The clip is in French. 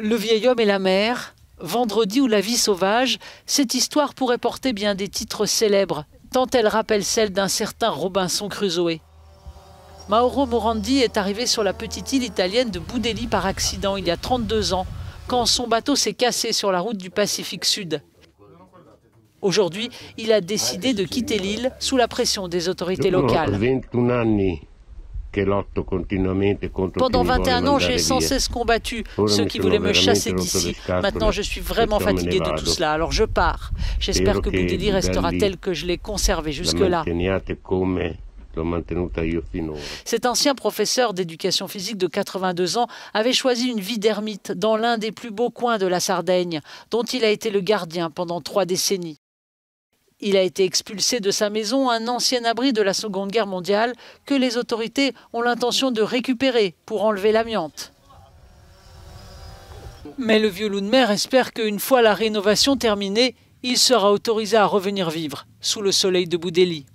Le vieil homme et la mer, Vendredi ou la vie sauvage, cette histoire pourrait porter bien des titres célèbres, tant elle rappelle celle d'un certain Robinson Crusoe. Mauro Morandi est arrivé sur la petite île italienne de Boudelli par accident il y a 32 ans, quand son bateau s'est cassé sur la route du Pacifique Sud. Aujourd'hui, il a décidé de quitter l'île sous la pression des autorités locales. Pendant 21 ans, j'ai sans cesse combattu ceux qui voulaient me chasser d'ici. Maintenant, je suis vraiment fatigué de tout cela, alors je pars. J'espère que Boudelli restera tel que je l'ai conservé jusque-là. Cet ancien professeur d'éducation physique de 82 ans avait choisi une vie d'ermite dans l'un des plus beaux coins de la Sardaigne, dont il a été le gardien pendant trois décennies. Il a été expulsé de sa maison, un ancien abri de la Seconde Guerre mondiale, que les autorités ont l'intention de récupérer pour enlever l'amiante. Mais le vieux loup de mer espère qu'une fois la rénovation terminée, il sera autorisé à revenir vivre sous le soleil de Boudelli.